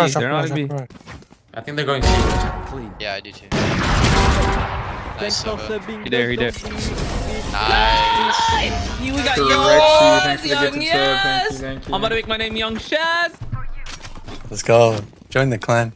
Rush, They're not rush, in B. I think they're going C. Yeah, I do too. Nice, He there, he there. Nice. You, we got Correct, yours, thanks young Yes. Thank you, thank you. I'm about to make my name Young Shaz. Let's go. Join the clan.